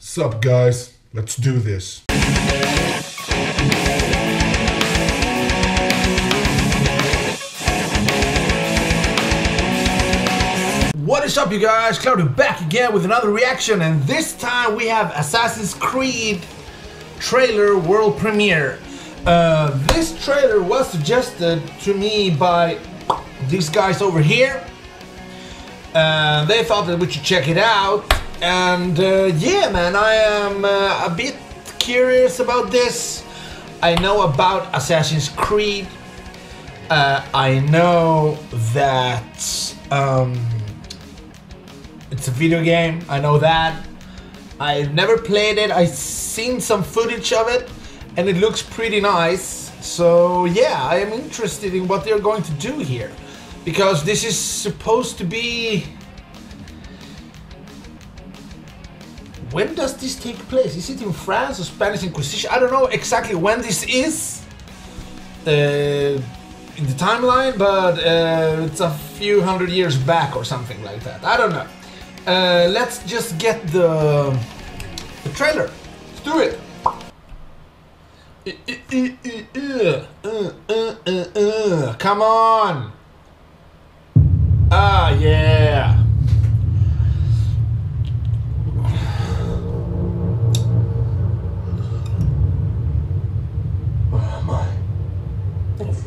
Sup, guys? Let's do this. What is up you guys? Claudio back again with another reaction and this time we have Assassin's Creed trailer world premiere. Uh, this trailer was suggested to me by these guys over here. Uh, they thought that we should check it out and uh, yeah man I am uh, a bit curious about this. I know about Assassin's Creed. Uh, I know that um, it's a video game, I know that. I've never played it, I've seen some footage of it, and it looks pretty nice. So yeah, I am interested in what they're going to do here. Because this is supposed to be... When does this take place? Is it in France or Spanish Inquisition? I don't know exactly when this is. Uh, in the timeline, but uh, it's a few hundred years back or something like that. I don't know. Uh, let's just get the the trailer. Let's do it. Uh, uh, uh, uh, Come on. Ah, yeah.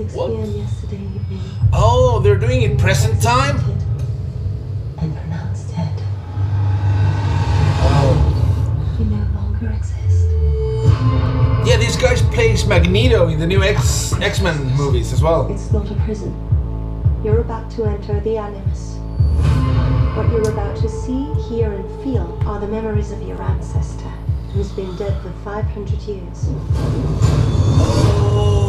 6 What? p.m. yesterday evening, Oh, they're doing it present time? and pronounced dead. Oh. You no longer exist. Yeah, these guys plays Magneto in the new X X-Men movies as well. It's not a prison. You're about to enter the Animus. What you're about to see, hear, and feel are the memories of your ancestor, who's been dead for 500 years. Oh.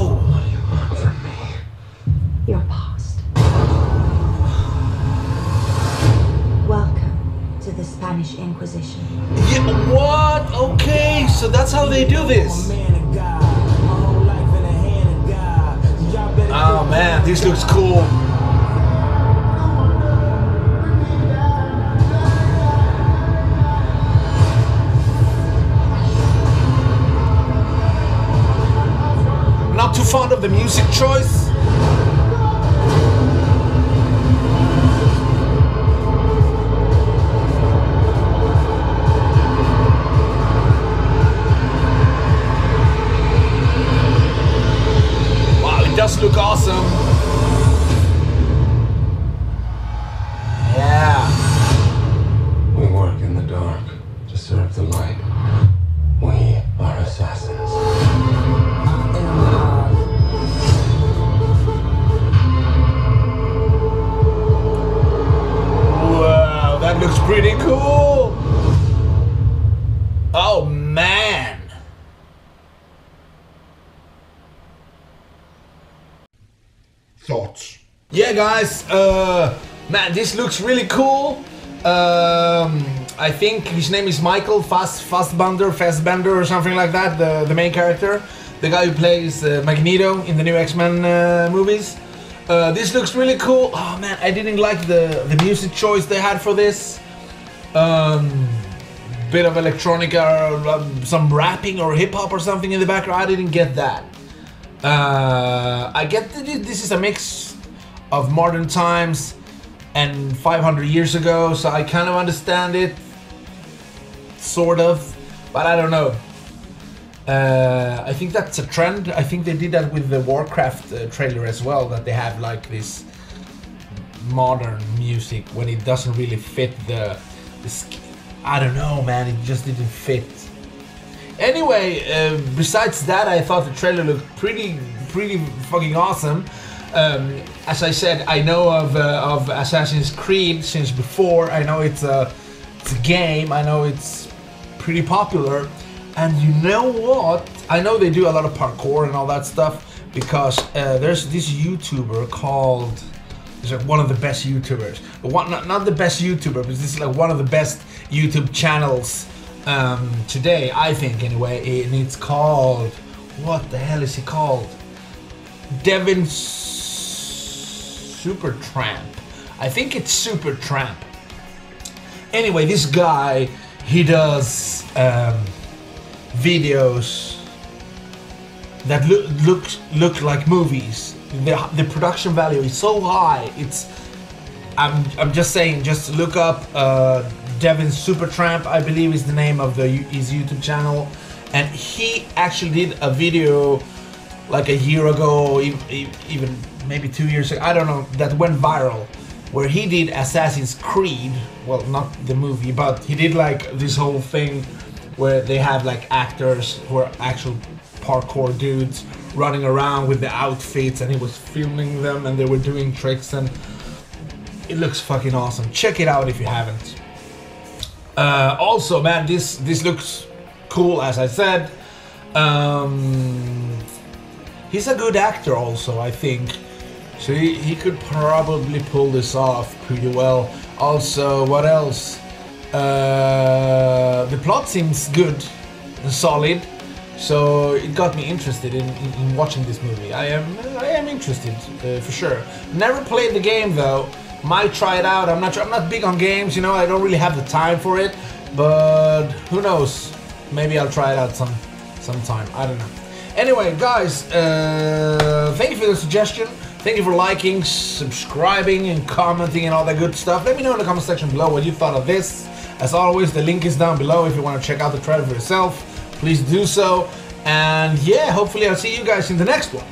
Spanish Inquisition. Yeah, what? Okay, so that's how they do this. Oh man, this ah, looks cool. Not too fond of the music choice. Awesome. Yeah. We work in the dark to serve the light. Thoughts? Yeah, guys. Uh, man, this looks really cool. Um, I think his name is Michael Fast Fastbender, Fastbender, or something like that. The the main character, the guy who plays uh, Magneto in the new X Men uh, movies. Uh, this looks really cool. Oh man, I didn't like the the music choice they had for this. Um, bit of electronica, or, um, some rapping or hip hop or something in the background. I didn't get that. Uh, I get that this is a mix of modern times and 500 years ago, so I kind of understand it, sort of, but I don't know. Uh, I think that's a trend. I think they did that with the Warcraft uh, trailer as well, that they have like this modern music when it doesn't really fit the, the I don't know, man. It just didn't fit. Anyway, uh, besides that, I thought the trailer looked pretty, pretty fucking awesome. Um, as I said, I know of uh, of Assassin's Creed since before. I know it's a it's a game. I know it's pretty popular. And you know what? I know they do a lot of parkour and all that stuff because uh, there's this YouTuber called. He's like one of the best YouTubers. One, not, not the best YouTuber, but this is like one of the best YouTube channels um, today, I think anyway. And it's called what the hell is he called? Devin Super Tramp. I think it's Super Tramp. Anyway, this guy he does um, videos that look look look like movies. The, the production value is so high. It's I'm I'm just saying. Just look up uh, Devin Supertramp. I believe is the name of the his YouTube channel, and he actually did a video like a year ago, even maybe two years ago. I don't know. That went viral, where he did Assassin's Creed. Well, not the movie, but he did like this whole thing where they have like actors who are actual parkour dudes running around with the outfits, and he was filming them, and they were doing tricks, and it looks fucking awesome. Check it out if you haven't. Uh, also, man, this this looks cool, as I said. Um, he's a good actor, also, I think. So he, he could probably pull this off pretty well. Also, what else? Uh, the plot seems good and solid, so it got me interested in, in, in watching this movie. I am I am interested uh, for sure. Never played the game though. Might try it out. I'm not sure. I'm not big on games, you know. I don't really have the time for it, but who knows? Maybe I'll try it out some sometime. I don't know. Anyway, guys, uh, thank you for the suggestion. Thank you for liking, subscribing, and commenting and all that good stuff. Let me know in the comment section below what you thought of this. As always, the link is down below if you want to check out the trailer for yourself. Please do so. And yeah, hopefully I'll see you guys in the next one.